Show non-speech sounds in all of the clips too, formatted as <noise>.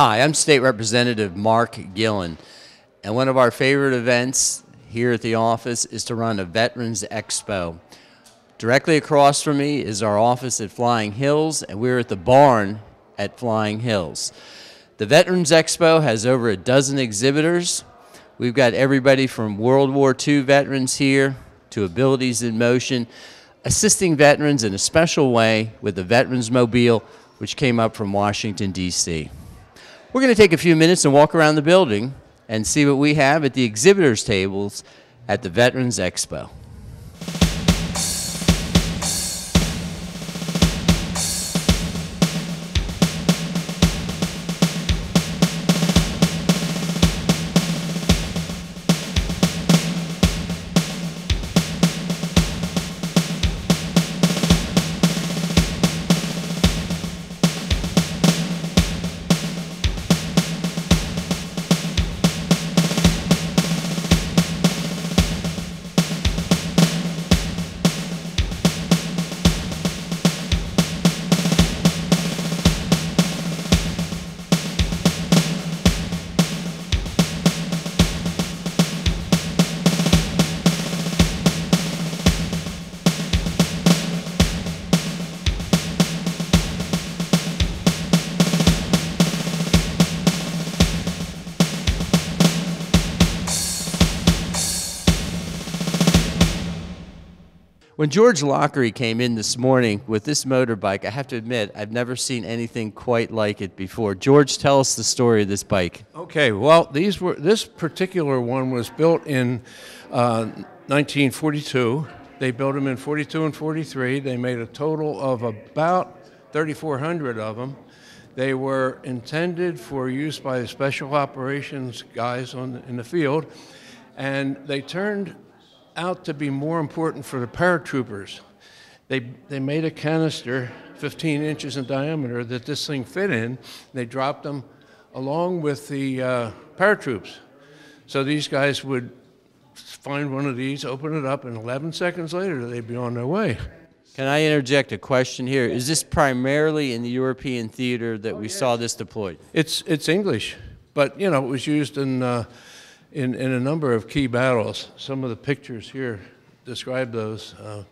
Hi, I'm State Representative Mark Gillen, and one of our favorite events here at the office is to run a Veterans Expo. Directly across from me is our office at Flying Hills, and we're at the barn at Flying Hills. The Veterans Expo has over a dozen exhibitors. We've got everybody from World War II veterans here to Abilities in Motion, assisting veterans in a special way with the Veterans Mobile, which came up from Washington, D.C. We're going to take a few minutes and walk around the building and see what we have at the exhibitors tables at the Veterans Expo. When George Lockery came in this morning with this motorbike, I have to admit, I've never seen anything quite like it before. George, tell us the story of this bike. Okay, well, these were this particular one was built in uh, 1942. They built them in 42 and 43. They made a total of about 3,400 of them. They were intended for use by the special operations guys on, in the field, and they turned out to be more important for the paratroopers. They, they made a canister 15 inches in diameter that this thing fit in. They dropped them along with the uh, paratroops. So these guys would find one of these, open it up, and 11 seconds later they'd be on their way. Can I interject a question here? Is this primarily in the European theater that we saw this deployed? It's, it's English, but you know, it was used in. Uh, in, in a number of key battles. Some of the pictures here describe those, uh,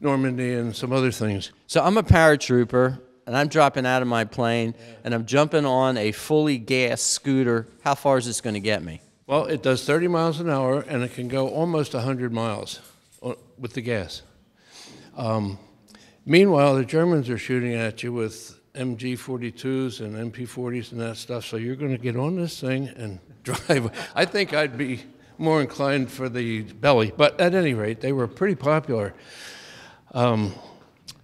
Normandy and some other things. So I'm a paratrooper, and I'm dropping out of my plane, and I'm jumping on a fully gas scooter. How far is this going to get me? Well, it does 30 miles an hour, and it can go almost 100 miles with the gas. Um, meanwhile, the Germans are shooting at you with MG42s and MP40s and that stuff, so you're going to get on this thing and <laughs> drive. I think I'd be more inclined for the belly, but at any rate, they were pretty popular. Um,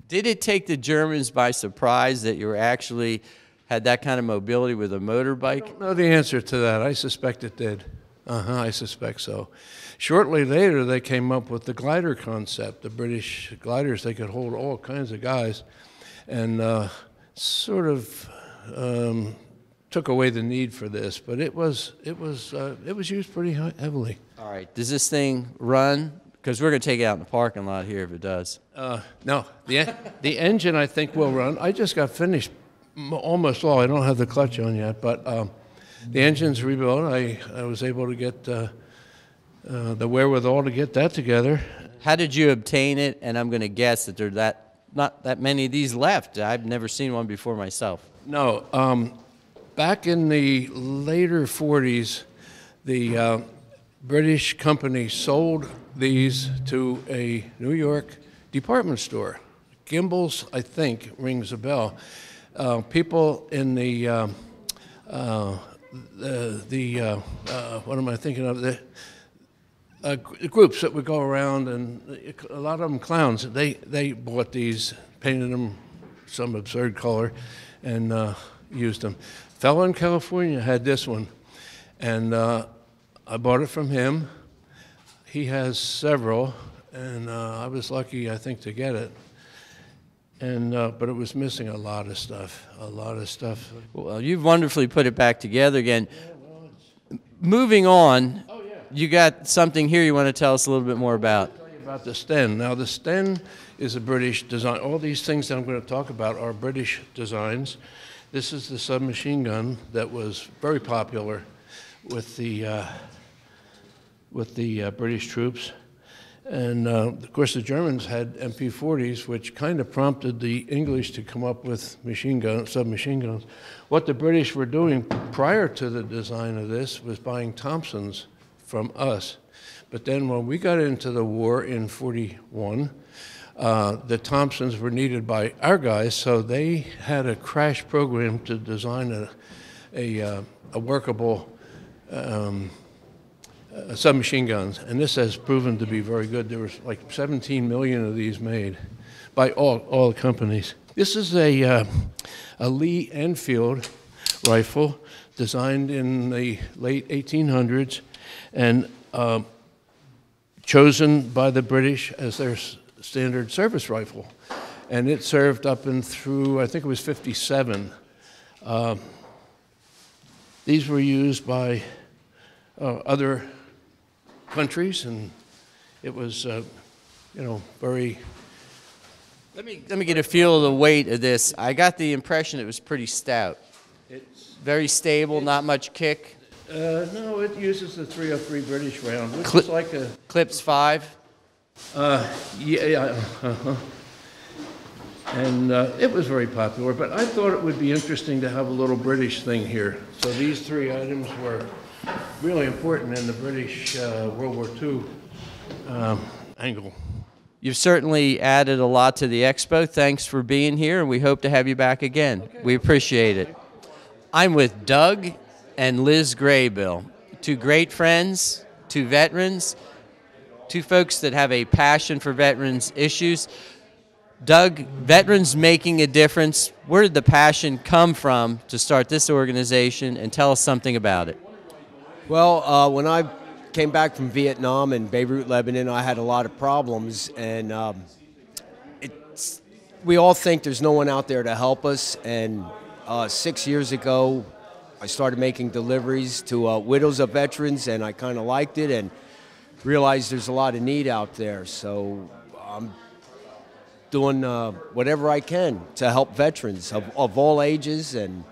Did it take the Germans by surprise that you were actually had that kind of mobility with a motorbike? I don't know the answer to that. I suspect it did. Uh huh. I suspect so. Shortly later, they came up with the glider concept. The British gliders they could hold all kinds of guys, and uh, sort of um, took away the need for this, but it was it was uh, it was used pretty heavily. All right, does this thing run? Because we're going to take it out in the parking lot here if it does. Uh, no, the the engine I think will run. I just got finished almost all. I don't have the clutch on yet, but um, the engine's rebuilt. I I was able to get. Uh, uh, the wherewithal to get that together. How did you obtain it? And I'm going to guess that there are that not that many of these left. I've never seen one before myself. No, um, back in the later 40s, the uh, British company sold these to a New York department store. Gimbel's, I think, rings a bell. Uh, people in the uh, uh the, the uh, uh, what am I thinking of the groups that would go around and a lot of them clowns. They they bought these, painted them some absurd color, and used them fellow in California had this one, and uh, I bought it from him. He has several, and uh, I was lucky, I think, to get it. And uh, but it was missing a lot of stuff, a lot of stuff. Well, you've wonderfully put it back together again. Moving on, oh, yeah. You got something here you want to tell us a little bit more about. About the Sten. Now, the Sten is a British design. All these things that I'm going to talk about are British designs. This is the submachine gun that was very popular with the, uh, with the uh, British troops. And uh, of course, the Germans had MP40s, which kind of prompted the English to come up with machine guns, submachine guns. What the British were doing prior to the design of this was buying Thompsons from us. But then when we got into the war in 41, uh, the Thompsons were needed by our guys, so they had a crash program to design a, a, uh, a workable um, uh, submachine guns, and this has proven to be very good. There was like 17 million of these made by all, all companies. This is a, uh, a Lee Enfield rifle designed in the late 1800s and uh, chosen by the British as their standard service rifle. And it served up and through, I think it was 57. Uh, these were used by uh, other countries, and it was, uh, you know, very. Let me, let me get a feel of the weight of this. I got the impression it was pretty stout. It's, Very stable, not much kick. Uh, no, it uses the 303 British round, which Cli- is like a. Clips five. Uh, yeah, uh-huh. And uh, it was very popular, but I thought it would be interesting to have a little British thing here. So these three items were really important in the British uh, World War II um, angle. You've certainly added a lot to the expo. Thanks for being here, and we hope to have you back again. We appreciate it. I'm with Doug and Liz Graybill, two great friends, two veterans, two folks that have a passion for veterans issues. Doug, Veterans Making a Difference, where did the passion come from to start this organization, and tell us something about it? Well, uh, when I came back from Vietnam and Beirut, Lebanon, I had a lot of problems, and um, it's, we all think there's no one out there to help us. And uh, six years ago, I started making deliveries to uh, widows of veterans, and I kind of liked it and realized there's a lot of need out there. So I'm doing uh, whatever I can to help veterans of, of all ages, and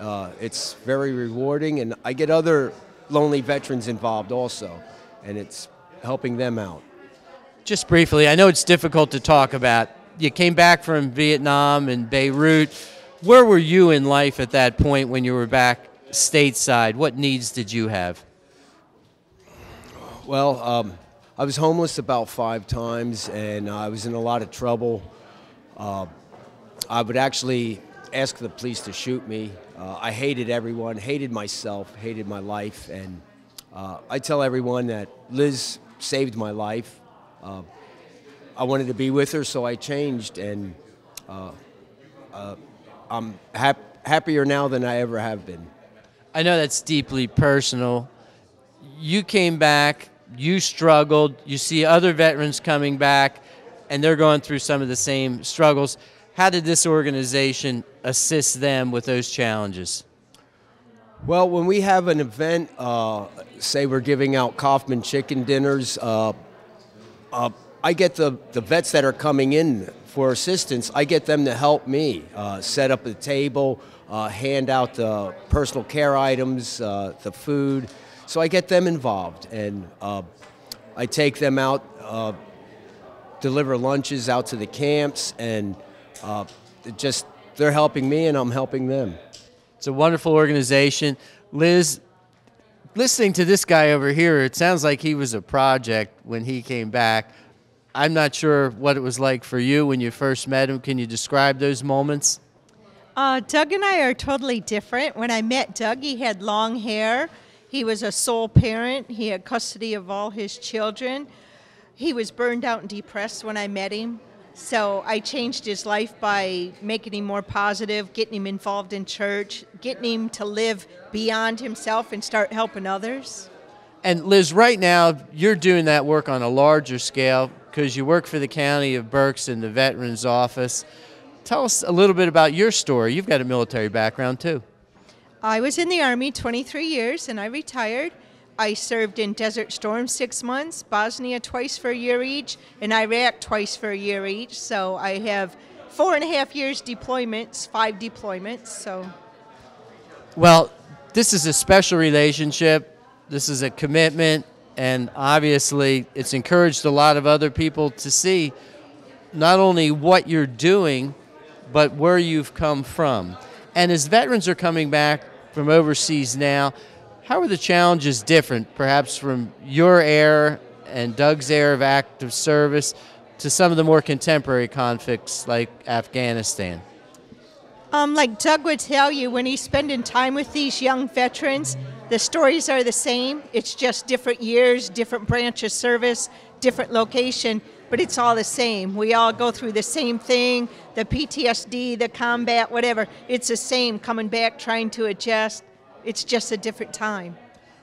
uh, it's very rewarding. And I get other lonely veterans involved also, and it's helping them out. Just briefly, I know it's difficult to talk about. You came back from Vietnam and Beirut. Where were you in life at that point when you were back stateside? What needs did you have? Well, um, I was homeless about five times, and I was in a lot of trouble. Uh, I would actually ask the police to shoot me. Uh, I hated everyone, hated myself, hated my life, and uh, I tell everyone that Liz saved my life. Uh, I wanted to be with her, so I changed, and uh, uh, I'm hap- happier now than I ever have been. I know that's deeply personal. You came back, you struggled, you see other veterans coming back, and they're going through some of the same struggles. How did this organization assist them with those challenges? Well, when we have an event, uh, say we're giving out Kaufman chicken dinners, uh, uh, I get the, the vets that are coming in for assistance, I get them to help me uh, set up the table, uh, hand out the personal care items, uh, the food. So I get them involved, and uh, I take them out, uh, deliver lunches out to the camps, and uh, just they're helping me, and I'm helping them. It's a wonderful organization. Liz, listening to this guy over here, it sounds like he was a project when he came back. I'm not sure what it was like for you when you first met him. Can you describe those moments? Uh, Doug and I are totally different. When I met Doug, he had long hair. He was a sole parent. He had custody of all his children. He was burned out and depressed when I met him. So I changed his life by making him more positive, getting him involved in church, getting him to live beyond himself and start helping others. And Liz, right now you're doing that work on a larger scale because you work for the county of Berks in the Veterans Office. Tell us a little bit about your story. You've got a military background too. I was in the Army 23 years and I retired. I served in Desert Storm six months, Bosnia twice for a year each, and Iraq twice for a year each. So I have four and a half years deployments, five deployments. So Well, this is a special relationship. This is a commitment, and obviously, it's encouraged a lot of other people to see not only what you're doing, but where you've come from. And as veterans are coming back from overseas now, how are the challenges different, perhaps from your era and Doug's era of active service to some of the more contemporary conflicts like Afghanistan? Um, like Doug would tell you, when he's spending time with these young veterans, the stories are the same. It's just different years, different branch of service, different location, but it's all the same. We all go through the same thing the PTSD, the combat, whatever. It's the same coming back, trying to adjust. It's just a different time.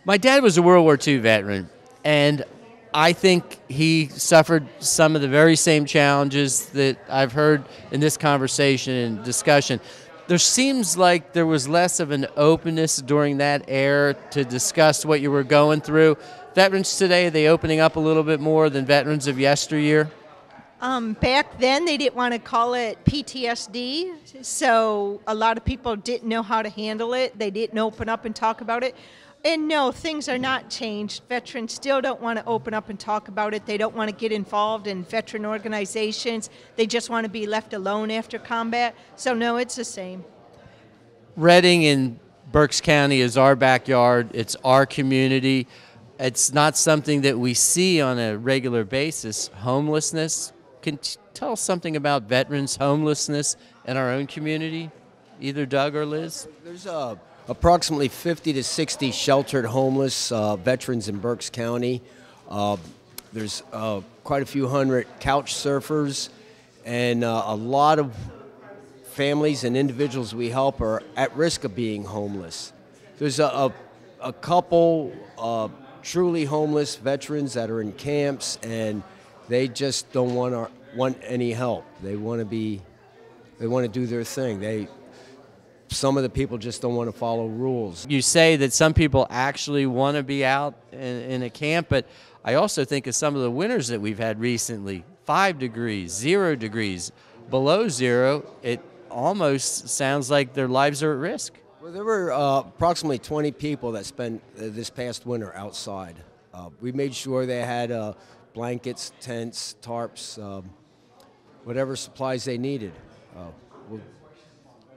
My dad was a World War II veteran, and I think he suffered some of the very same challenges that I've heard in this conversation and discussion. There seems like there was less of an openness during that era to discuss what you were going through. Veterans today, are they opening up a little bit more than veterans of yesteryear? Um, back then, they didn't want to call it PTSD, so a lot of people didn't know how to handle it. They didn't open up and talk about it. And no, things are not changed. Veterans still don't want to open up and talk about it. They don't want to get involved in veteran organizations. They just want to be left alone after combat. So, no, it's the same. Reading in Berks County is our backyard, it's our community. It's not something that we see on a regular basis. Homelessness. Can t- tell us something about veterans' homelessness in our own community, either Doug or Liz? There's uh, approximately 50 to 60 sheltered homeless uh, veterans in Berks County. Uh, there's uh, quite a few hundred couch surfers, and uh, a lot of families and individuals we help are at risk of being homeless. There's a, a, a couple uh, truly homeless veterans that are in camps, and they just don't want our, want any help. They want to be, they want to do their thing. They some of the people just don't want to follow rules. You say that some people actually want to be out in, in a camp, but I also think of some of the winters that we've had recently five degrees, zero degrees, below zero. It almost sounds like their lives are at risk. Well, there were uh, approximately 20 people that spent uh, this past winter outside. Uh, we made sure they had uh, blankets, tents, tarps, um, whatever supplies they needed. Uh, we'll,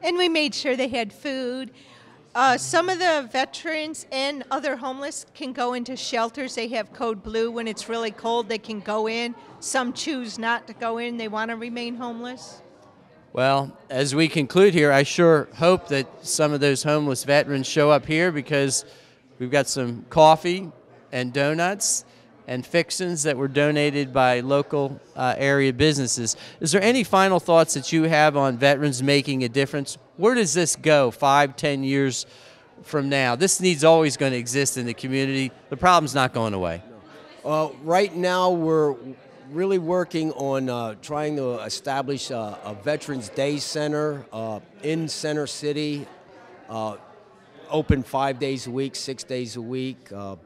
And we made sure they had food. Uh, some of the veterans and other homeless can go into shelters. They have code blue. When it's really cold, they can go in. Some choose not to go in, they want to remain homeless. Well, as we conclude here, I sure hope that some of those homeless veterans show up here because we've got some coffee and donuts and fixings that were donated by local uh, area businesses. Is there any final thoughts that you have on veterans making a difference? Where does this go five, ten years from now? This needs always going to exist in the community. The problem's not going away. Uh, right now, we're really working on uh, trying to establish a, a Veterans Day Center uh, in Center City, uh, open five days a week, six days a week, uh,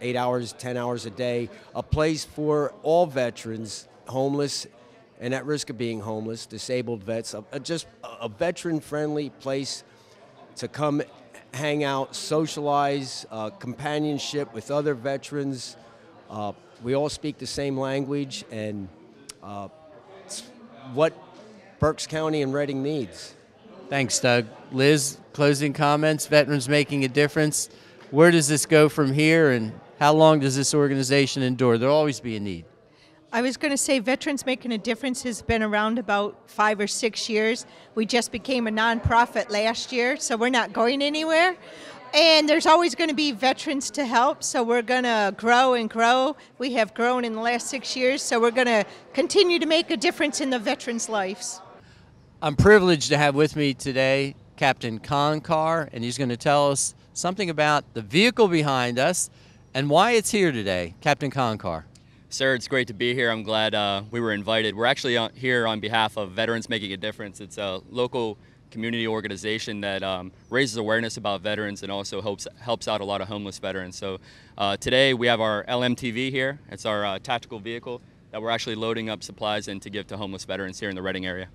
eight hours, ten hours a day. A place for all veterans, homeless and at risk of being homeless, disabled vets, a, a- just a veteran-friendly place to come hang out, socialize, uh, companionship with other veterans. Uh, we all speak the same language, and uh, what Berks County and Reading needs. Thanks, Doug. Liz, closing comments, veterans making a difference. Where does this go from here, and how long does this organization endure? There'll always be a need. I was going to say Veterans Making a Difference has been around about five or six years. We just became a nonprofit last year, so we're not going anywhere. And there's always going to be veterans to help, so we're going to grow and grow. We have grown in the last six years, so we're going to continue to make a difference in the veterans' lives. I'm privileged to have with me today Captain Konkar, and he's going to tell us something about the vehicle behind us and why it's here today. Captain Concar. Sir, it's great to be here. I'm glad uh, we were invited. We're actually on, here on behalf of Veterans Making a Difference. It's a local community organization that um, raises awareness about veterans and also helps helps out a lot of homeless veterans. So uh, today we have our LMTV here. It's our uh, tactical vehicle that we're actually loading up supplies in to give to homeless veterans here in the Reading area.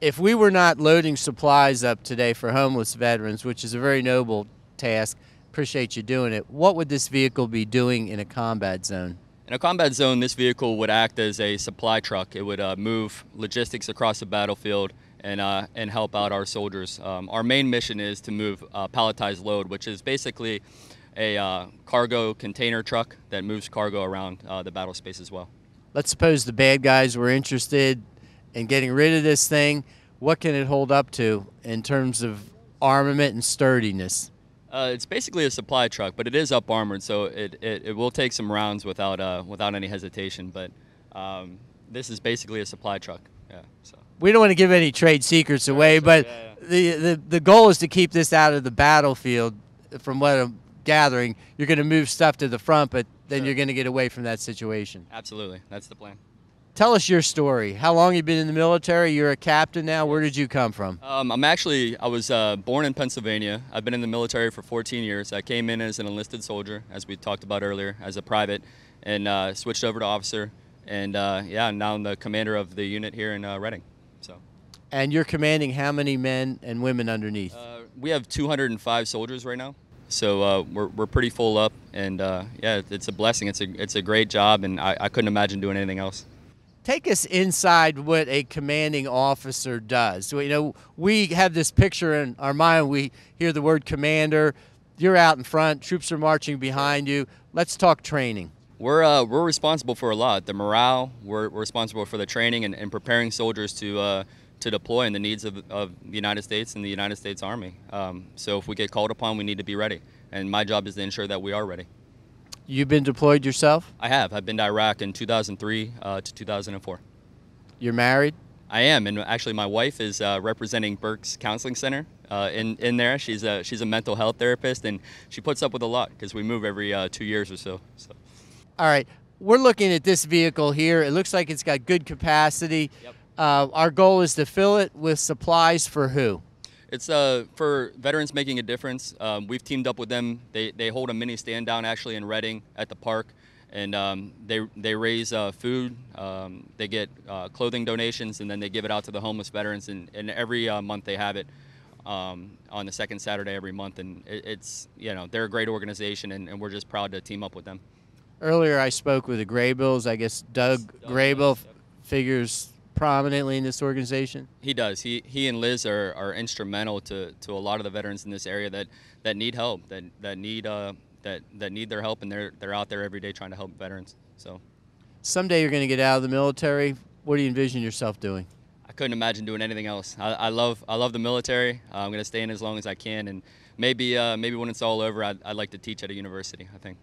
if we were not loading supplies up today for homeless veterans, which is a very noble task, appreciate you doing it. What would this vehicle be doing in a combat zone? In a combat zone, this vehicle would act as a supply truck. It would uh, move logistics across the battlefield and, uh, and help out our soldiers. Um, our main mission is to move uh, palletized load, which is basically a uh, cargo container truck that moves cargo around uh, the battle space as well. Let's suppose the bad guys were interested in getting rid of this thing. What can it hold up to in terms of armament and sturdiness? Uh, it's basically a supply truck, but it is up armored, so it, it, it will take some rounds without uh, without any hesitation. But um, this is basically a supply truck. Yeah. So. We don't want to give any trade secrets away, but yeah, The, the the goal is to keep this out of the battlefield. From what I'm gathering, you're going to move stuff to the front, but then Sure. you're going to get away from that situation. Absolutely, that's the plan. Tell us your story. How long you been in the military? You're a captain now. Where did you come from? Um, I'm actually I was uh, born in Pennsylvania. I've been in the military for 14 years. I came in as an enlisted soldier, as we talked about earlier, as a private, and uh, switched over to officer. And uh, yeah, now I'm the commander of the unit here in uh, Reading. So And you're commanding how many men and women underneath? uh, we have 205 soldiers right now. So uh, we're, we're pretty full up, and uh, yeah, it's a blessing. It's a it's a great job, and I, I couldn't imagine doing anything else. Take us inside what a commanding officer does. So, you know, we have this picture in our mind. We hear the word commander. You're out in front. Troops are marching behind you. Let's talk training. We're, uh, we're responsible for a lot. The morale, we're, we're responsible for the training and, and preparing soldiers to, uh, to deploy in the needs of, of the United States and the United States Army. Um, so if we get called upon, we need to be ready. And my job is to ensure that we are ready. You've been deployed yourself. I have. I've been to Iraq in 2003 uh, to 2004. You're married. I am, and actually, my wife is uh, representing Berks Counseling Center uh, in in there. She's a she's a mental health therapist, and she puts up with a lot because we move every uh, two years or so. So All right. We're looking at this vehicle here. It looks like it's got good capacity. Yep. Uh, our goal is to fill it with supplies for who? It's uh, for veterans making a difference. Um, we've teamed up with them. They, they hold a mini stand down actually in Reading at the park, and um, they they raise uh, food. Um, they get uh, clothing donations, and then they give it out to the homeless veterans. And, and every uh, month they have it um, on the second Saturday every month. And it, it's you know they're a great organization, and, and we're just proud to team up with them. Earlier, I spoke with the Graybills. I guess Doug Doug Graybill yep. figures prominently in this organization. He does. He he and Liz are, are instrumental to, to a lot of the veterans in this area that, that need help, that that need uh, that that need their help, and they're they're out there every day trying to help veterans. So Someday you're going to get out of the military. What do you envision yourself doing? I couldn't imagine doing anything else. I, I love I love the military. Uh, I'm gonna stay in as long as I can, and maybe uh, maybe when it's all over, I'd, I'd like to teach at a university. I think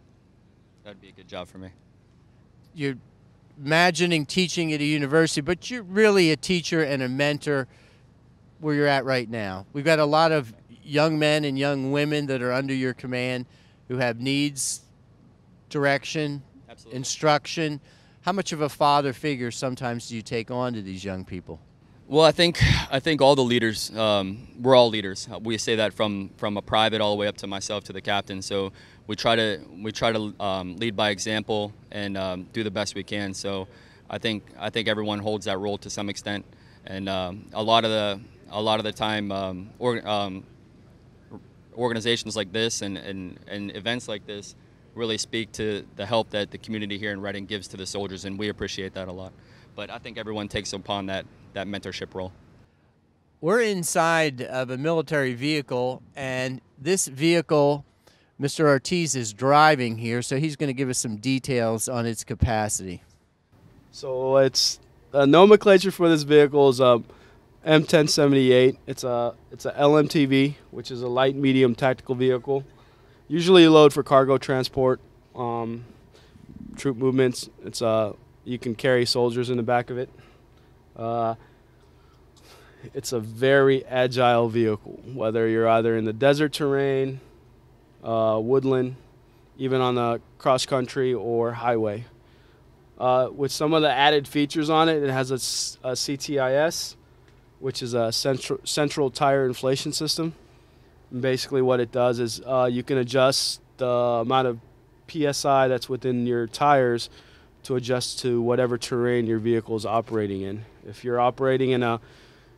that'd be a good job for me. You're imagining teaching at a university, but you're really a teacher and a mentor where you're at right now. We've got a lot of young men and young women that are under your command who have needs, direction, Absolutely. instruction. How much of a father figure sometimes do you take on to these young people? Well, I think I think all the leaders, um, we're all leaders. We say that from from a private all the way up to myself to the captain. So we try to we try to um, lead by example and um, do the best we can. So I think I think everyone holds that role to some extent, and um, a lot of the a lot of the time, um, or, um, organizations like this and, and, and events like this really speak to the help that the community here in Reading gives to the soldiers, and we appreciate that a lot. But I think everyone takes upon that, that mentorship role. We're inside of a military vehicle, and this vehicle, Mr. Ortiz is driving here, so he's going to give us some details on its capacity. So it's the nomenclature for this vehicle is a M1078. It's a it's a LMTV, which is a light medium tactical vehicle. Usually load for cargo transport, um, troop movements. It's a you can carry soldiers in the back of it. Uh, it's a very agile vehicle, whether you're either in the desert terrain, uh, woodland, even on the cross country or highway. Uh, with some of the added features on it, it has a CTIS, which is a central central tire inflation system. And basically, what it does is uh, you can adjust the amount of psi that's within your tires to adjust to whatever terrain your vehicle is operating in. If you're operating in a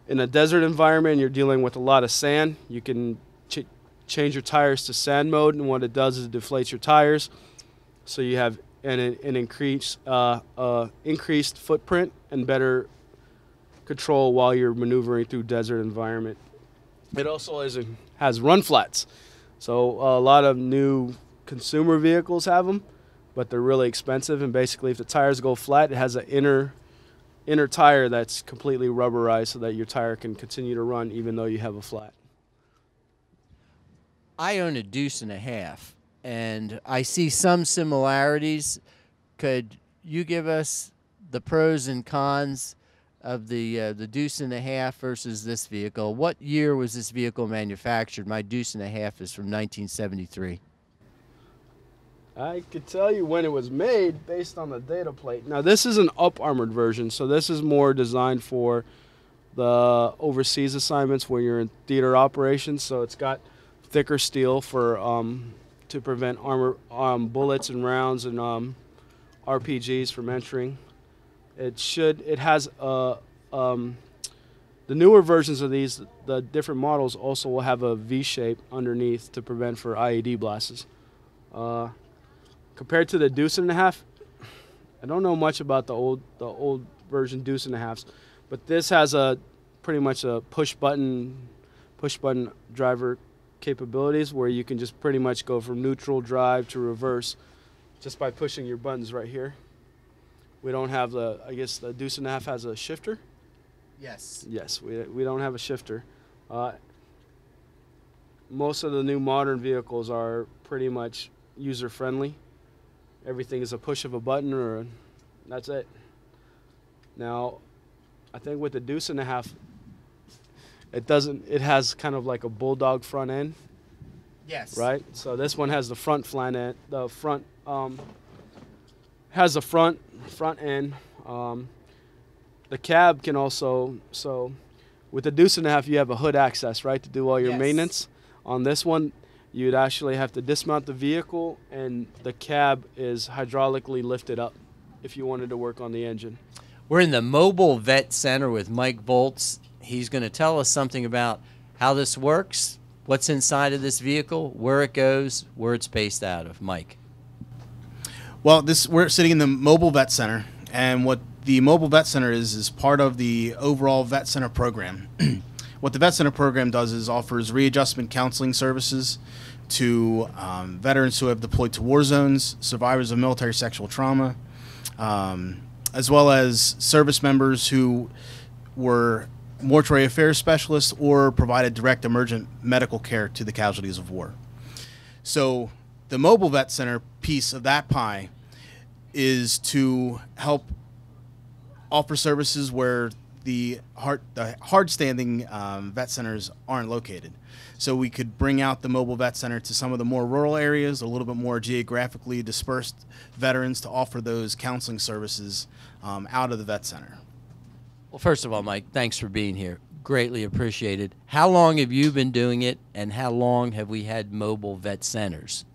in a desert environment, and you're dealing with a lot of sand. You can change your tires to sand mode, and what it does is it deflates your tires, so you have an, an increase, uh, uh, increased footprint and better control while you're maneuvering through desert environment. It also a, has run flats, so a lot of new consumer vehicles have them, but they're really expensive. And basically, if the tires go flat, it has an inner inner tire that's completely rubberized so that your tire can continue to run even though you have a flat. I own a deuce and a half, and I see some similarities. Could you give us the pros and cons of the uh, the deuce and a half versus this vehicle? What year was this vehicle manufactured? My deuce and a half is from 1973. I could tell you when it was made based on the data plate. Now, this is an up armored version, so this is more designed for the overseas assignments where you're in theater operations. So it's got thicker steel for um, to prevent armor um, bullets and rounds and um, RPGs from entering. It should. It has a. Um, the newer versions of these, the different models also will have a V shape underneath to prevent for IED blasts. Uh, compared to the deuce and a half, I don't know much about the old the old version deuce and a halves, but this has a pretty much a push button push button driver capabilities where you can just pretty much go from neutral drive to reverse just by pushing your buttons right here. We don't have the I guess the deuce and a half has a shifter. Yes. Yes, we, we don't have a shifter. Uh, most of the new modern vehicles are pretty much user friendly. Everything is a push of a button, or a, that's it. Now, I think with the deuce and a half, it doesn't. It has kind of like a bulldog front end, Yes. right? So this one has the front flat end. The front um, has the front front end. Um, the cab can also so with the deuce and a half you have a hood access right to do all your Yes. maintenance. On this one, you'd actually have to dismount the vehicle and the cab is hydraulically lifted up if you wanted to work on the engine. We're in the Mobile Vet Center with Mike Volts. He's going to tell us something about how this works, what's inside of this vehicle, where it goes, where it's based out of. Mike. Well, this we're sitting in the mobile vet center, and what the mobile vet center is is part of the overall vet center program. <clears throat> what the vet center program does is offers readjustment counseling services to um, veterans who have deployed to war zones, survivors of military sexual trauma, um, as well as service members who were mortuary affairs specialists or provided direct emergent medical care to the casualties of war. So the mobile vet center piece of that pie is to help offer services where the hard the hard standing um, vet centers aren't located. So we could bring out the mobile vet center to some of the more rural areas, a little bit more geographically dispersed veterans to offer those counseling services um, out of the vet center. Well, first of all, Mike, thanks for being here. Greatly appreciated. How long have you been doing it, and how long have we had mobile vet centers?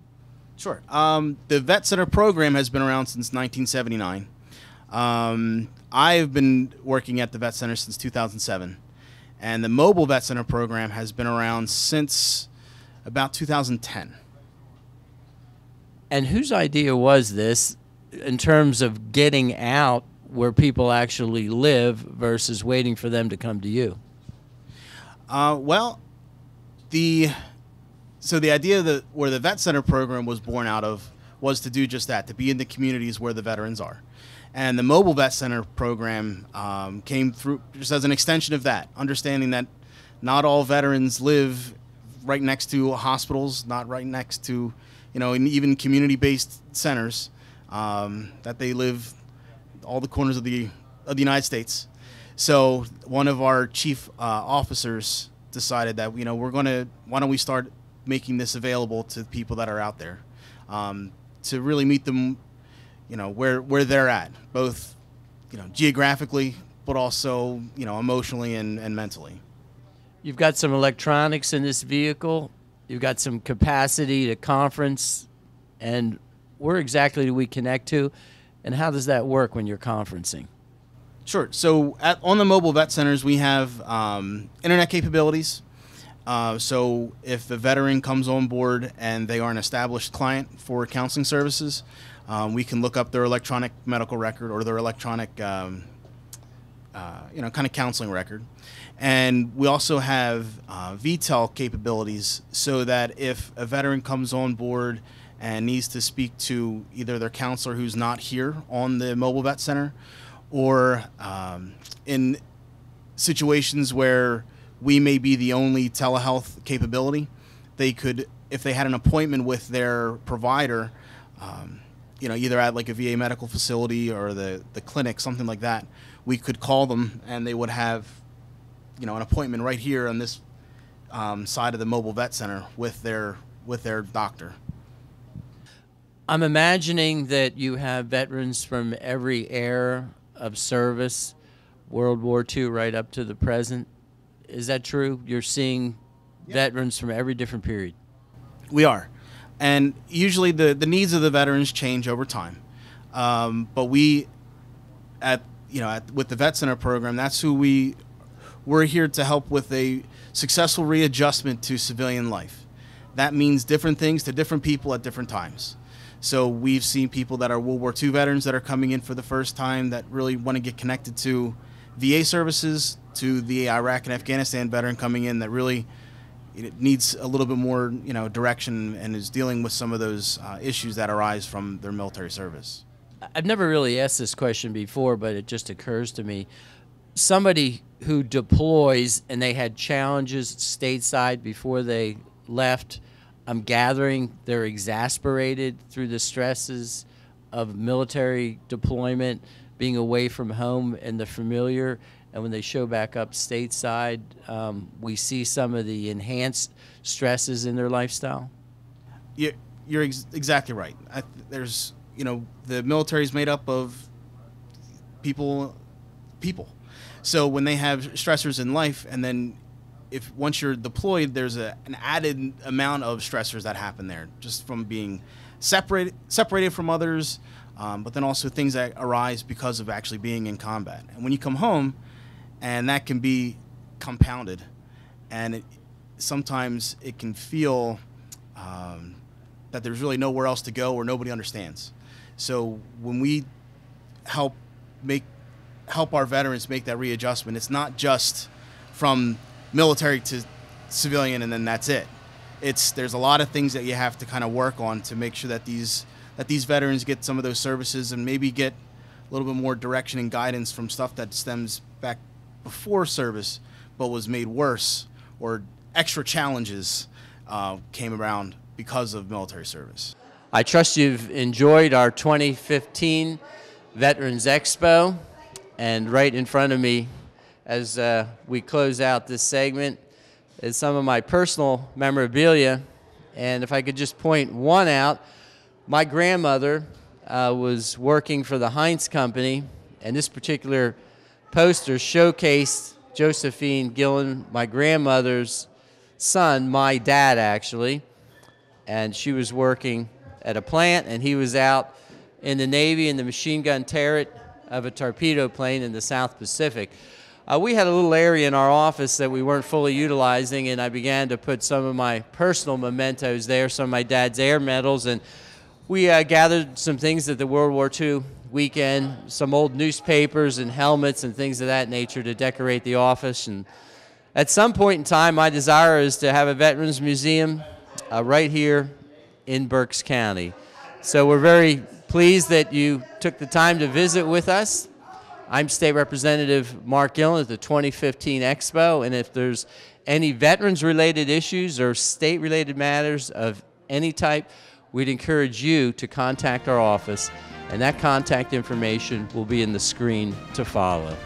Sure. Um, the Vet Center program has been around since 1979. Um, I've been working at the Vet Center since 2007. And the Mobile Vet Center program has been around since about 2010. And whose idea was this in terms of getting out where people actually live versus waiting for them to come to you? Uh, well, the so the idea that where the Vet Center program was born out of was to do just that, to be in the communities where the veterans are. And the Mobile Vet Center program um, came through just as an extension of that, understanding that not all veterans live right next to hospitals, not right next to, you know, even community-based centers. Um, that they live all the corners of the of the United States. So one of our chief uh, officers decided that you know we're going to why don't we start making this available to people that are out there um, to really meet them, you know where where they're at, both you know geographically, but also you know emotionally and, and mentally. You've got some electronics in this vehicle. You've got some capacity to conference. And where exactly do we connect to? And how does that work when you're conferencing? Sure. So at, on the mobile vet centers, we have um, internet capabilities. Uh, so if a veteran comes on board and they are an established client for counseling services, um, we can look up their electronic medical record or their electronic, um, uh, you know, kind of counseling record. And we also have uh, VTEL capabilities so that if a veteran comes on board and needs to speak to either their counselor who's not here on the mobile vet center or um, in situations where we may be the only telehealth capability, they could, if they had an appointment with their provider, um, you know, either at like a VA medical facility or the, the clinic, something like that, we could call them and they would have, you know, an appointment right here on this um, side of the mobile vet center with their with their doctor. I'm imagining that you have veterans from every era of service, World War II right up to the present. Is that true? You're seeing veterans from every different period. We are, and usually the the needs of the veterans change over time. Um, but we, at you know, at, with the Vet Center program, that's who we we're here to help with a successful readjustment to civilian life. That means different things to different people at different times. So we've seen people that are World War II veterans that are coming in for the first time that really want to get connected to VA services, to the Iraq and Afghanistan veteran coming in that really needs a little bit more, you know, direction and is dealing with some of those uh, issues that arise from their military service. I've never really asked this question before, but it just occurs to me. Somebody who deploys and they had challenges stateside before they left, I'm gathering they're exasperated through the stresses of military deployment, being away from home and the familiar. And when they show back up stateside, um, we see some of the enhanced stresses in their lifestyle. You're, you're ex- exactly right. I, there's, you know, the military is made up of people, people. So when they have stressors in life, and then if once you're deployed, there's a, an added amount of stressors that happen there, just from being separated separated from others, um, but then also things that arise because of actually being in combat. And when you come home, and that can be compounded, and it, sometimes it can feel um, that there's really nowhere else to go or nobody understands. So when we help make help our veterans make that readjustment, it's not just from military to civilian and then that's it. It's there's a lot of things that you have to kind of work on to make sure that these that these veterans get some of those services and maybe get a little bit more direction and guidance from stuff that stems back before service but was made worse or extra challenges uh, came around because of military service. I trust you've enjoyed our 2015 Veterans Expo. And right in front of me, as uh, we close out this segment, is some of my personal memorabilia. And if I could just point one out, my grandmother uh, was working for the Heinz Company, and this particular poster showcased Josephine Gillen, my grandmother's son, my dad actually, and she was working at a plant, and he was out in the Navy in the machine gun turret of a torpedo plane in the South Pacific. Uh, we had a little area in our office that we weren't fully utilizing, and I began to put some of my personal mementos there, some of my dad's air medals, and we uh, gathered some things at the World War II weekend, some old newspapers and helmets and things of that nature to decorate the office. And at some point in time, my desire is to have a Veterans Museum uh, right here in Berks County. So we're very pleased that you took the time to visit with us. I'm State Representative Mark Gillen at the 2015 Expo, and if there's any veterans related issues or state related matters of any type, we'd encourage you to contact our office, and that contact information will be in the screen to follow.